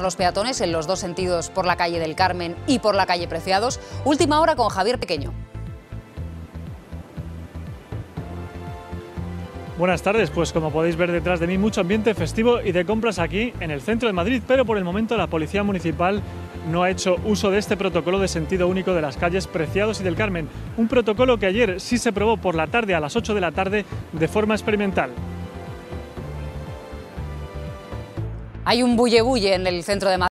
los peatones en los dos sentidos por la calle del Carmen y por la calle Preciados. Última hora con Javier Pequeño. Buenas tardes, pues como podéis ver detrás de mí, mucho ambiente festivo y de compras aquí en el centro de Madrid, pero por el momento la Policía Municipal no ha hecho uso de este protocolo de sentido único de las calles Preciados y del Carmen, un protocolo que ayer sí se probó por la tarde a las 8 de la tarde de forma experimental. Hay un bulle bulle en el centro de Madrid.